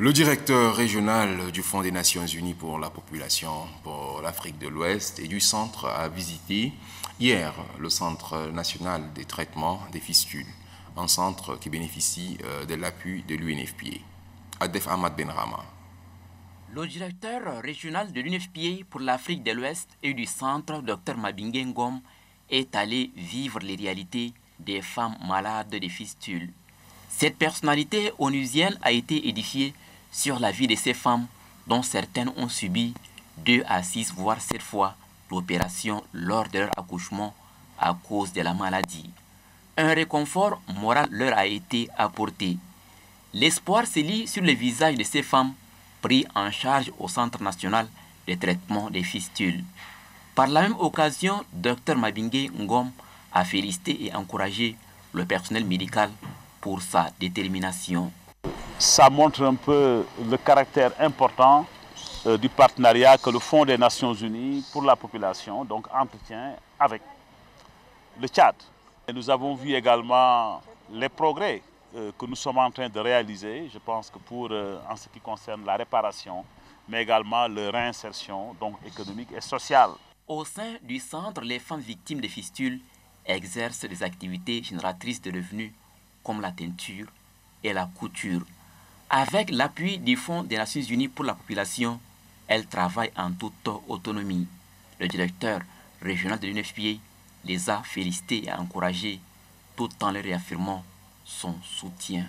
Le directeur régional du Fonds des Nations Unies pour la population pour l'Afrique de l'Ouest et du centre a visité hier le Centre national des traitements des fistules, un centre qui bénéficie euh, de l'appui de l'UNFPA. Adef Ahmad Benrama. Le directeur régional de l'UNFPA pour l'Afrique de l'Ouest et du centre, Dr Mabingue Ngom, est allé vivre les réalités des femmes malades de fistules. Cette personnalité onusienne a été édifiée sur la vie de ces femmes dont certaines ont subi deux à six voire sept fois l'opération lors de leur accouchement à cause de la maladie. Un réconfort moral leur a été apporté. L'espoir se lit sur les visages de ces femmes prises en charge au Centre national de traitement des fistules. Par la même occasion, Dr Mabingue Ngom a félicité et encouragé le personnel médical pour sa détermination ça montre un peu le caractère important euh, du partenariat que le Fonds des Nations Unies pour la population donc, entretient avec le Tchad. Et nous avons vu également les progrès euh, que nous sommes en train de réaliser, je pense que pour, euh, en ce qui concerne la réparation, mais également leur réinsertion donc économique et sociale. Au sein du centre, les femmes victimes de fistules exercent des activités génératrices de revenus comme la teinture et la couture. Avec l'appui du Fonds des Nations Unies pour la population, elle travaille en toute autonomie. Le directeur régional de l'UNFPA les a félicités et encouragés tout en leur réaffirmant son soutien.